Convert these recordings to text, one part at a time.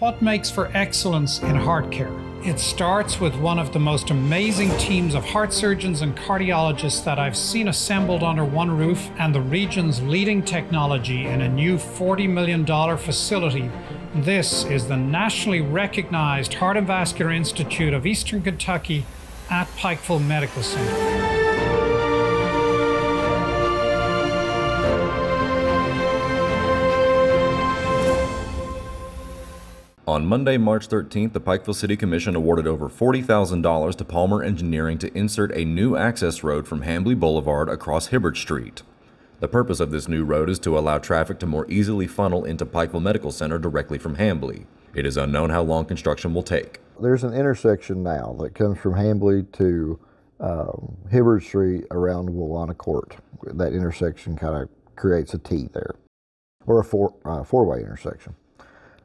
What makes for excellence in heart care? It starts with one of the most amazing teams of heart surgeons and cardiologists that I've seen assembled under one roof and the region's leading technology in a new $40 million facility. This is the nationally recognized Heart and Vascular Institute of Eastern Kentucky at Pikeville Medical Center. On Monday, March 13th, the Pikeville City Commission awarded over $40,000 to Palmer Engineering to insert a new access road from Hambley Boulevard across Hibbard Street. The purpose of this new road is to allow traffic to more easily funnel into Pikeville Medical Center directly from Hambley. It is unknown how long construction will take. There's an intersection now that comes from Hambley to um, Hibbard Street around Wilana Court. That intersection kind of creates a T there, or a four, uh, four-way intersection.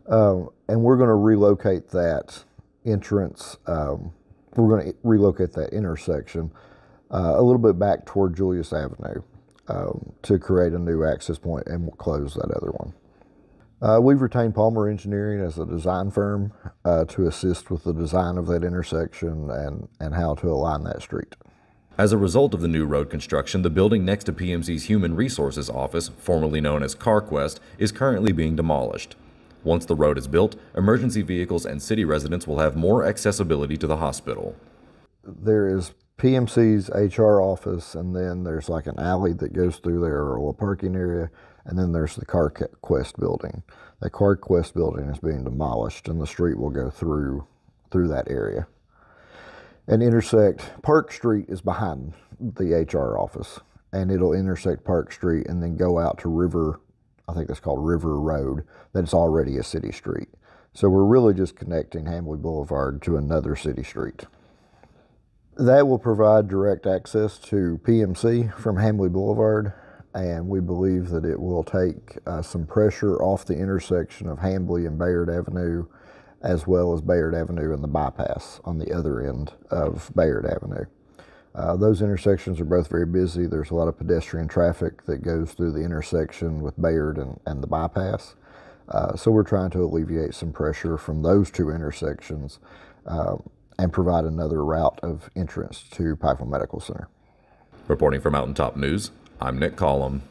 Um, and we're going to relocate that entrance. Um, we're going to relocate that intersection uh, a little bit back toward Julius Avenue um, to create a new access point, and we'll close that other one. Uh, we've retained Palmer Engineering as a design firm uh, to assist with the design of that intersection and, and how to align that street. As a result of the new road construction, the building next to PMC's Human Resources Office, formerly known as CarQuest, is currently being demolished. Once the road is built, emergency vehicles and city residents will have more accessibility to the hospital. There is PMC's HR office, and then there's like an alley that goes through there or a parking area, and then there's the CarQuest building. The CarQuest building is being demolished, and the street will go through through that area and intersect. Park Street is behind the HR office, and it'll intersect Park Street and then go out to River I think it's called River Road, that's already a city street. So we're really just connecting Hambley Boulevard to another city street. That will provide direct access to PMC from Hambley Boulevard, and we believe that it will take uh, some pressure off the intersection of Hambley and Bayard Avenue, as well as Bayard Avenue and the bypass on the other end of Bayard Avenue. Uh, those intersections are both very busy. There's a lot of pedestrian traffic that goes through the intersection with Bayard and, and the bypass. Uh, so we're trying to alleviate some pressure from those two intersections uh, and provide another route of entrance to Pikeville Medical Center. Reporting for Mountaintop News, I'm Nick Collum.